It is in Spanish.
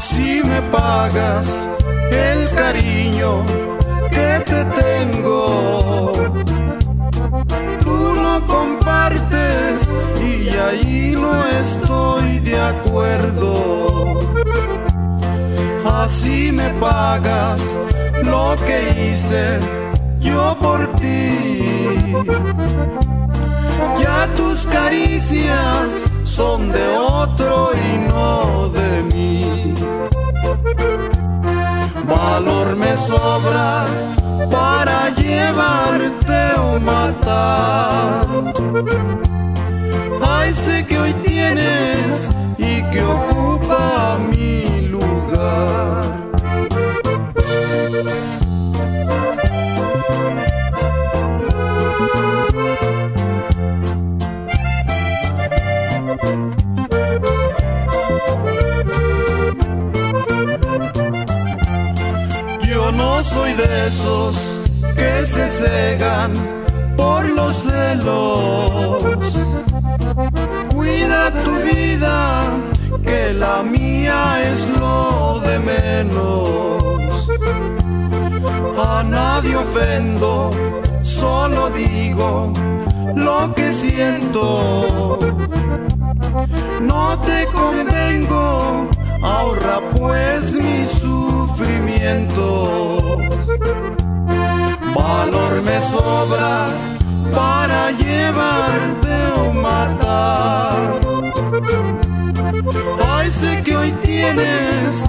Así me pagas el cariño que te tengo. Tú no compartes y ahí no estoy de acuerdo. Así me pagas lo que hice yo por ti. Ya tus caricias son de otro y no de mí. Valor me sobra para llevarte o matar. Ay, sé que hoy tienes y que ocupa mi lugar. Soy de esos que se cegan por los celos. Cuida tu vida, que la mía es lo de menos. A nadie ofendo, solo digo lo que siento. No te convengo, me sobra para llevarte o matar. Ay, sé que hoy tienes